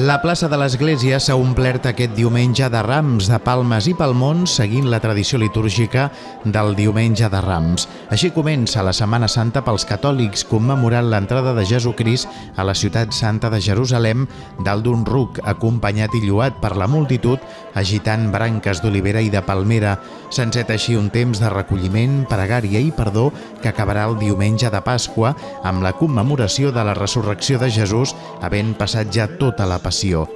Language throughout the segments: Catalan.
La plaça de l'Església s'ha omplert aquest diumenge de rams, de palmes i palmons, seguint la tradició litúrgica del diumenge de rams. Així comença la Setmana Santa pels catòlics, commemorant l'entrada de Jesucrist a la ciutat santa de Jerusalem dalt d'un ruc, acompanyat i lluat per la multitud, agitant branques d'olivera i de palmera. S'enceta així un temps de recolliment, pregària i perdó que acabarà el diumenge de Pasqua amb la commemoració de la resurrecció de Jesús, havent passat ja tota la passió.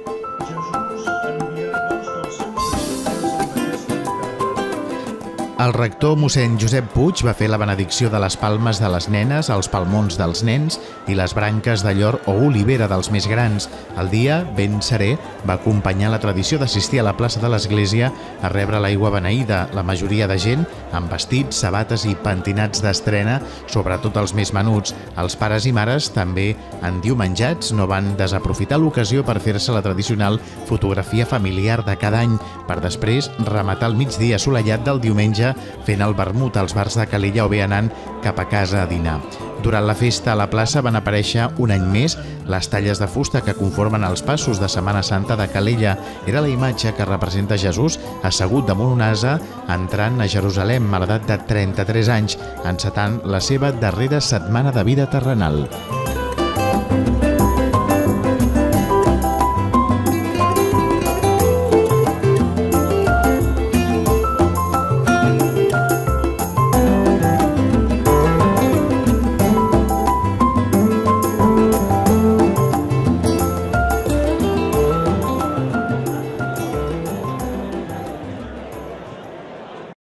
El rector mossèn Josep Puig va fer la benedicció de les palmes de les nenes, els palmons dels nens i les branques de llor o olivera dels més grans. El dia, ben serè, va acompanyar la tradició d'assistir a la plaça de l'església a rebre l'aigua beneïda, la majoria de gent amb vestits, sabates i pentinats d'estrena, sobretot els més menuts. Els pares i mares, també endiumenjats, no van desaprofitar l'ocasió per fer-se la tradicional fotografia familiar de cada any, per després rematar el migdia assolellat del diumenge fent el vermut als bars de Calella o bé anant cap a casa a dinar. Durant la festa a la plaça van aparèixer un any més les talles de fusta que conformen els passos de Setmana Santa de Calella. Era la imatge que representa Jesús assegut damunt un asa entrant a Jerusalem a l'edat de 33 anys, encetant la seva darrera setmana de vida terrenal.